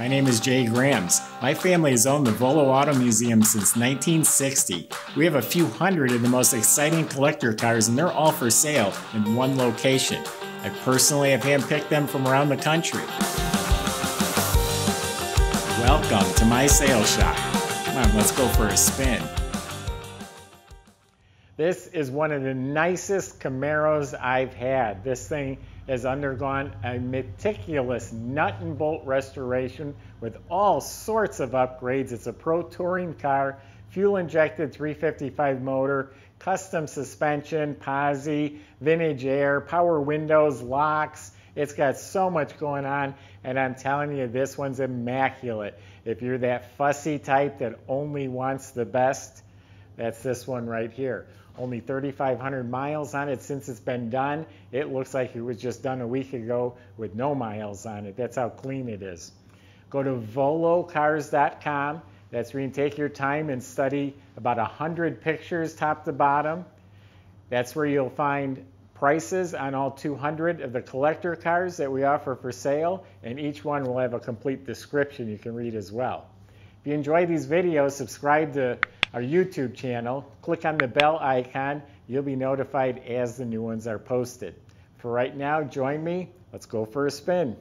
My name is Jay Grams. My family has owned the Volo Auto Museum since 1960. We have a few hundred of the most exciting collector cars, and they're all for sale in one location. I personally have handpicked them from around the country. Welcome to my sales shop. Come on, let's go for a spin. This is one of the nicest Camaros I've had. This thing has undergone a meticulous nut and bolt restoration with all sorts of upgrades. It's a pro touring car, fuel injected 355 motor, custom suspension, posi, vintage air, power windows, locks. It's got so much going on, and I'm telling you, this one's immaculate. If you're that fussy type that only wants the best, that's this one right here. Only 3,500 miles on it since it's been done. It looks like it was just done a week ago with no miles on it. That's how clean it is. Go to volocars.com. That's where you can take your time and study about 100 pictures top to bottom. That's where you'll find prices on all 200 of the collector cars that we offer for sale, and each one will have a complete description you can read as well. If you enjoy these videos, subscribe to our YouTube channel, click on the bell icon. You'll be notified as the new ones are posted. For right now, join me. Let's go for a spin.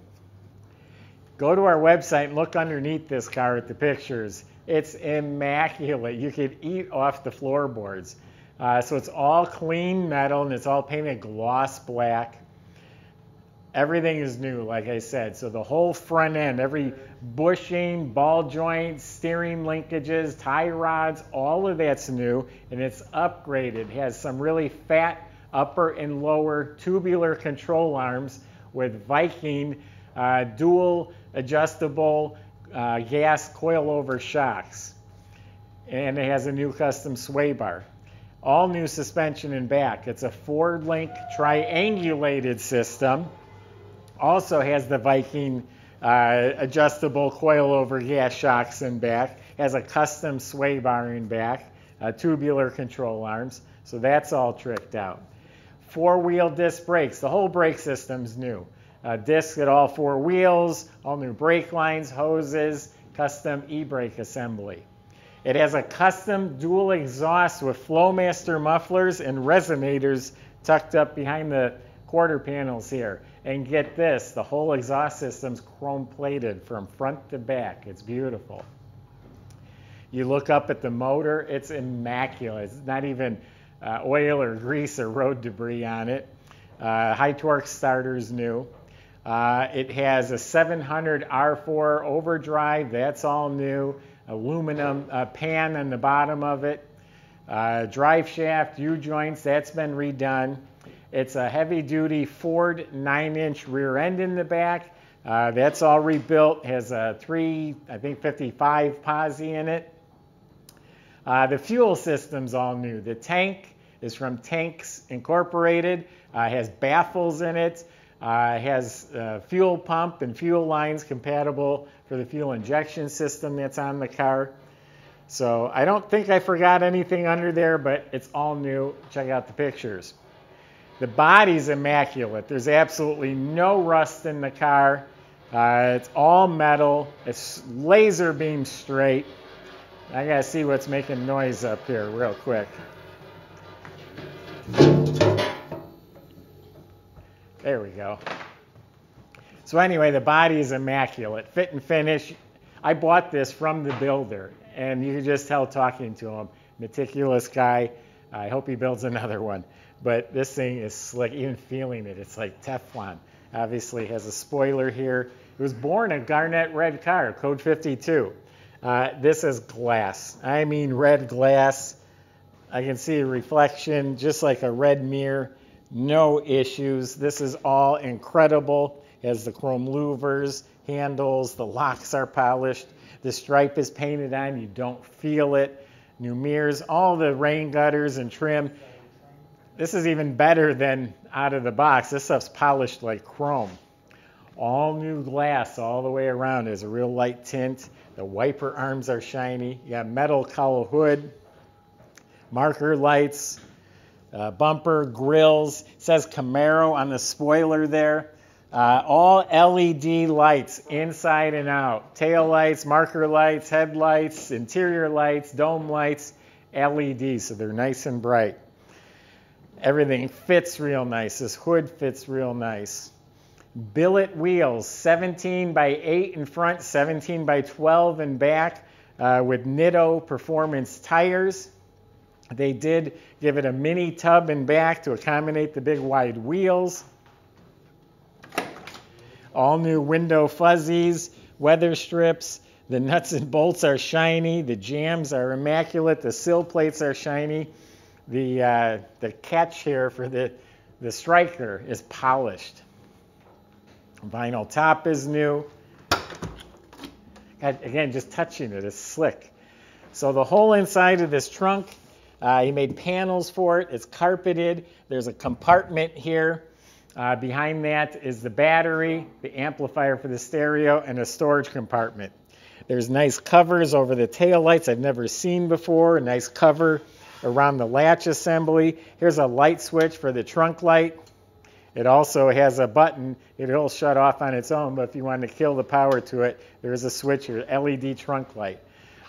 Go to our website and look underneath this car at the pictures. It's immaculate. You could eat off the floorboards. Uh, so it's all clean metal and it's all painted gloss black. Everything is new, like I said. So the whole front end, every bushing, ball joint, steering linkages, tie rods, all of that's new and it's upgraded. It has some really fat upper and lower tubular control arms with Viking uh, dual adjustable uh, gas coilover shocks. And it has a new custom sway bar. All new suspension and back. It's a four-link triangulated system also has the Viking uh, adjustable coilover gas shocks in back, has a custom sway bar in back, uh, tubular control arms, so that's all tricked out. Four-wheel disc brakes, the whole brake system's new. Uh, discs at all four wheels, all new brake lines, hoses, custom e-brake assembly. It has a custom dual exhaust with Flowmaster mufflers and resonators tucked up behind the quarter panels here. And get this, the whole exhaust system's chrome plated from front to back. It's beautiful. You look up at the motor, it's immaculate. It's not even uh, oil or grease or road debris on it. Uh, high torque starter's new. Uh, it has a 700 R4 overdrive, that's all new. Aluminum uh, pan on the bottom of it. Uh, drive shaft, U-joints, that's been redone. It's a heavy duty Ford 9 inch rear end in the back. Uh, that's all rebuilt, has a 3, I think 55 posi in it. Uh, the fuel system's all new. The tank is from Tanks Incorporated, uh, has baffles in it, uh, has uh, fuel pump and fuel lines compatible for the fuel injection system that's on the car. So I don't think I forgot anything under there, but it's all new. Check out the pictures. The body's immaculate. There's absolutely no rust in the car. Uh, it's all metal. It's laser beam straight. I gotta see what's making noise up here real quick. There we go. So anyway, the body is immaculate. Fit and finish. I bought this from the builder, and you can just tell talking to him. Meticulous guy. I hope he builds another one but this thing is slick. Even feeling it, it's like Teflon. Obviously has a spoiler here. It was born a garnet red car, code 52. Uh, this is glass. I mean red glass. I can see a reflection just like a red mirror. No issues. This is all incredible. It has the chrome louvers, handles, the locks are polished. The stripe is painted on. You don't feel it. New mirrors, all the rain gutters and trim. This is even better than out of the box. This stuff's polished like chrome. All new glass all the way around. There's a real light tint. The wiper arms are shiny. You got metal cowl hood, marker lights, uh, bumper, grills. It says Camaro on the spoiler there. Uh, all LED lights inside and out. Tail lights, marker lights, headlights, interior lights, dome lights, LED, so they're nice and bright. Everything fits real nice. This hood fits real nice. Billet wheels, 17 by 8 in front, 17 by 12 in back, uh, with Nitto Performance tires. They did give it a mini tub in back to accommodate the big wide wheels. All new window fuzzies, weather strips. The nuts and bolts are shiny. The jambs are immaculate. The sill plates are shiny. The, uh, the catch here for the, the striker is polished. Vinyl top is new. Again, just touching it is slick. So the whole inside of this trunk, uh, he made panels for it. It's carpeted. There's a compartment here. Uh, behind that is the battery, the amplifier for the stereo, and a storage compartment. There's nice covers over the tail lights I've never seen before. A nice cover around the latch assembly. Here's a light switch for the trunk light. It also has a button. It'll shut off on its own, but if you want to kill the power to it, there's a switch or LED trunk light.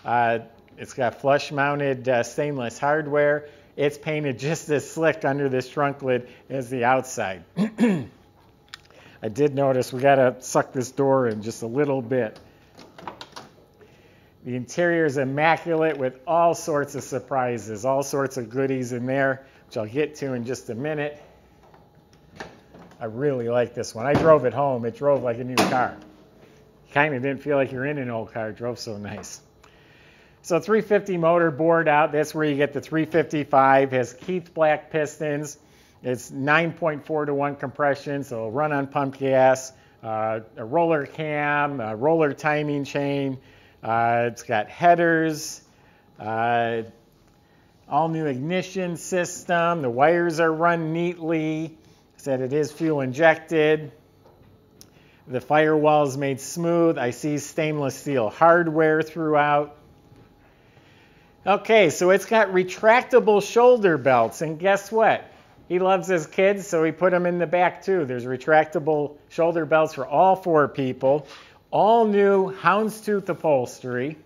Uh, it's got flush mounted uh, stainless hardware. It's painted just as slick under this trunk lid as the outside. I did notice we got to suck this door in just a little bit. The interior is immaculate with all sorts of surprises, all sorts of goodies in there, which I'll get to in just a minute. I really like this one. I drove it home. It drove like a new car. Kind of didn't feel like you're in an old car. It drove so nice. So 350 motor bored out. That's where you get the 355. It has Keith Black pistons. It's 9.4 to 1 compression, so it'll run on pump gas. Uh, a roller cam, a roller timing chain. Uh, it's got headers. Uh, all new ignition system. The wires are run neatly said it is fuel injected. The firewall is made smooth. I see stainless steel hardware throughout. Okay, so it's got retractable shoulder belts, and guess what? He loves his kids, so he put them in the back too. There's retractable shoulder belts for all four people. All new houndstooth upholstery.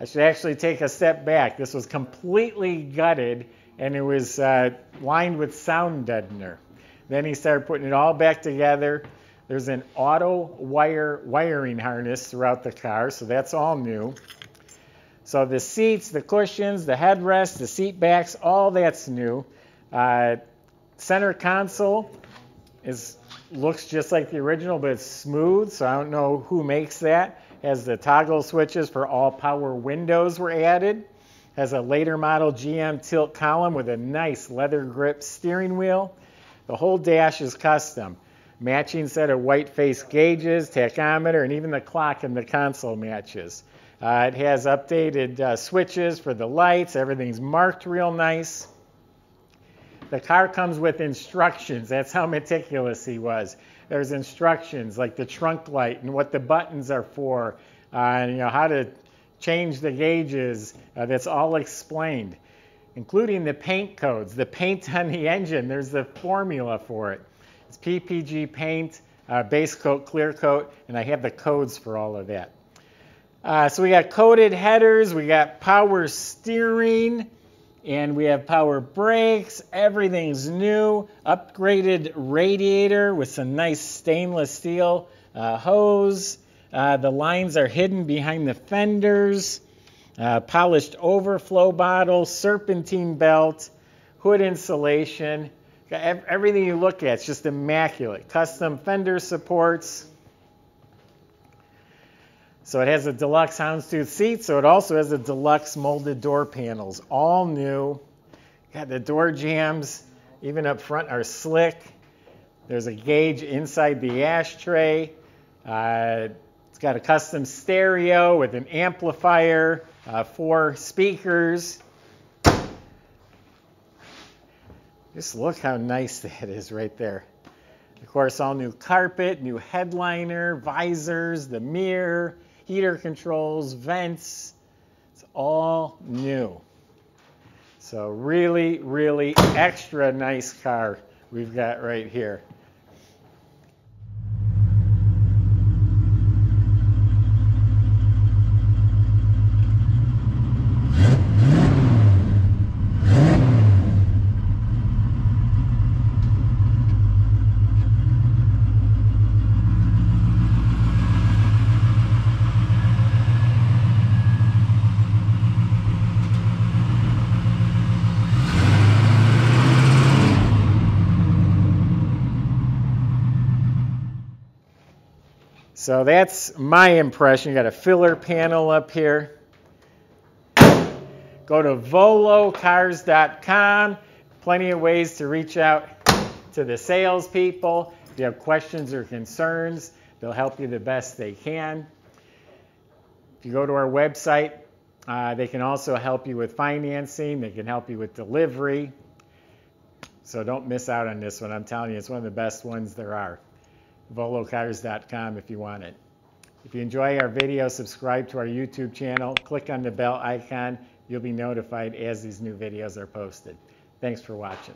I should actually take a step back. This was completely gutted, and it was uh, lined with sound deadener. Then he started putting it all back together. There's an Autowire wiring harness throughout the car, so that's all new. So the seats, the cushions, the headrest, the seat backs, all that's new. Uh, center console is looks just like the original, but it's smooth, so I don't know who makes that. Has the toggle switches for all power windows were added. Has a later model GM tilt column with a nice leather grip steering wheel. The whole dash is custom. Matching set of white face gauges, tachometer, and even the clock in the console matches. Uh, it has updated uh, switches for the lights. Everything's marked real nice. The car comes with instructions. That's how meticulous he was. There's instructions like the trunk light and what the buttons are for, uh, and you know how to change the gauges. Uh, that's all explained including the paint codes. The paint on the engine, there's the formula for it. It's PPG paint, uh, base coat, clear coat, and I have the codes for all of that. Uh, so we got coated headers, we got power steering, and we have power brakes. Everything's new. Upgraded radiator with some nice stainless steel uh, hose. Uh, the lines are hidden behind the fenders uh, polished overflow bottle, serpentine belt, hood insulation. Everything you look at is just immaculate. Custom fender supports. So it has a deluxe houndstooth seat, so it also has a deluxe molded door panels, all new. Got the door jambs, even up front, are slick. There's a gauge inside the ashtray. Uh, it's got a custom stereo with an amplifier, uh, four speakers. Just look how nice that is right there. Of course, all new carpet, new headliner, visors, the mirror, heater controls, vents. It's all new. So really, really extra nice car we've got right here. So that's my impression. You got a filler panel up here. Go to volocars.com. Plenty of ways to reach out to the salespeople. If you have questions or concerns, they'll help you the best they can. If you go to our website, uh, they can also help you with financing. They can help you with delivery. So don't miss out on this one. I'm telling you, it's one of the best ones there are. volocars.com if you want it. If you enjoy our video, subscribe to our YouTube channel. Click on the bell icon. You'll be notified as these new videos are posted. Thanks for watching.